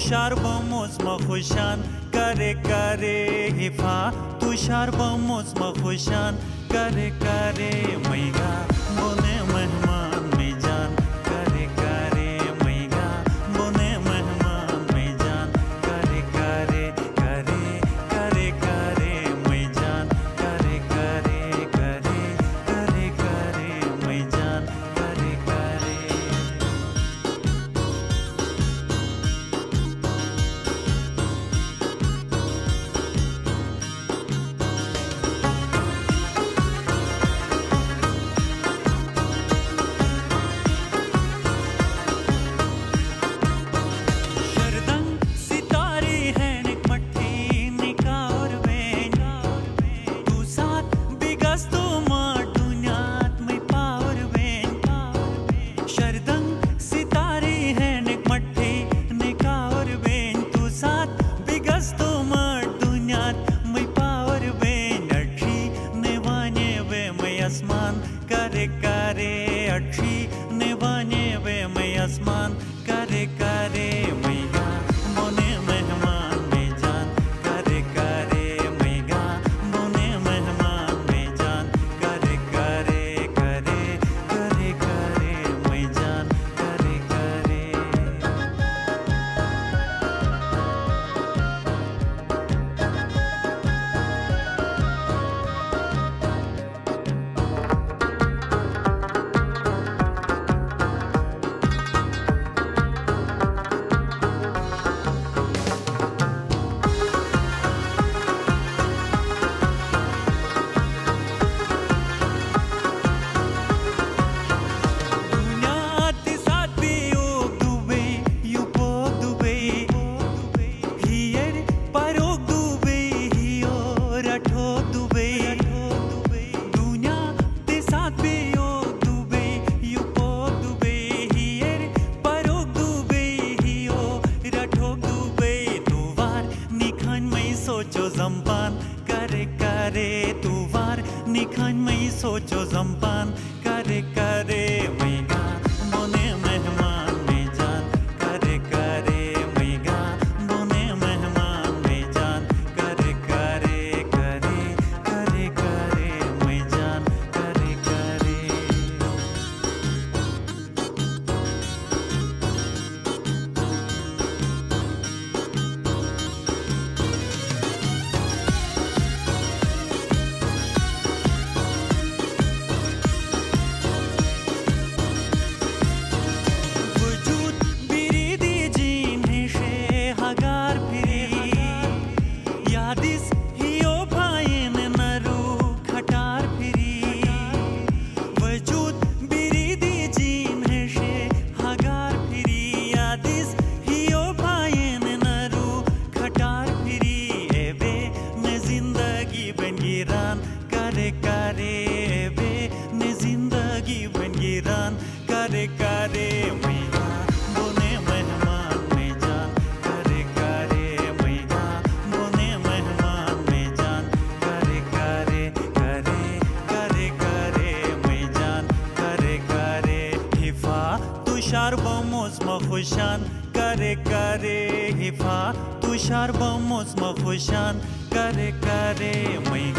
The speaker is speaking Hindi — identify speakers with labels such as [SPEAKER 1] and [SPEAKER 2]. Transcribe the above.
[SPEAKER 1] तुषार बमोसम खुशान करे करे हिफा। तुषार बमोसम खुशान करे करे man ocho zampán, करे करे बोने करे करे बोने करे करे करे करे करे करे करे, हिफा, तुषार खुशान करे करे, हिफा, तुषार बमोस्म खुशान करे करे, मैया।